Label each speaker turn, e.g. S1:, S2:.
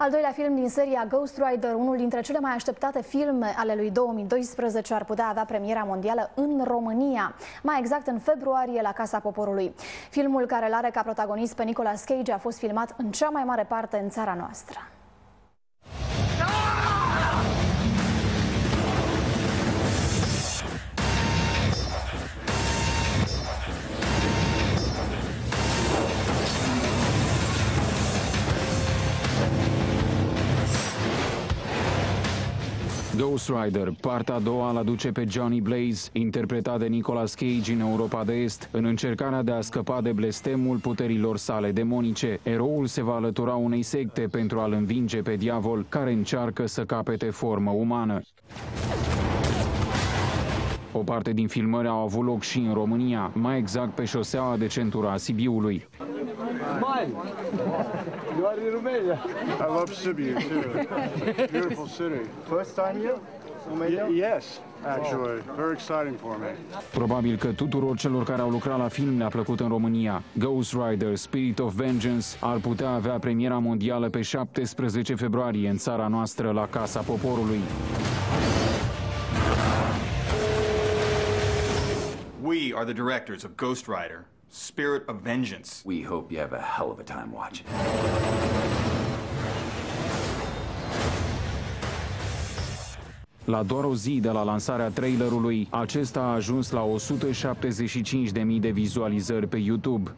S1: Al doilea film din seria Ghost Rider, unul dintre cele mai așteptate filme ale lui 2012, ar putea avea premiera mondială în România, mai exact în februarie la Casa Poporului. Filmul care îl are ca protagonist pe Nicolas Cage a fost filmat în cea mai mare parte în țara noastră.
S2: Ghost Rider, partea a doua, îl aduce pe Johnny Blaze, interpretat de Nicolas Cage în Europa de Est. În încercarea de a scăpa de blestemul puterilor sale demonice, eroul se va alătura unei secte pentru a-l învinge pe diavol, care încearcă să capete formă umană. O parte din filmări au avut loc și în România, mai exact pe șoseaua de centura Sibiului.
S3: Mine. You are in Romania.
S4: I love Sibiu too. Beautiful city.
S3: First time here? Romania?
S4: Y- yes, actually. Very exciting for me.
S2: Probabil că tuturor celor care au lucrat la film le-a plăcut în România. Ghost Rider, Spirit of Vengeance ar putea avea premiera mondială pe 17 februarie în țara noastră la Casa Poporului.
S5: We are the directors of Ghost Rider, Spirit of Vengeance.
S6: We hope you have a hell of a time watching.
S2: La doar o zi de la lansarea trailerului, acesta a ajuns la 175.000 de vizualizări pe YouTube.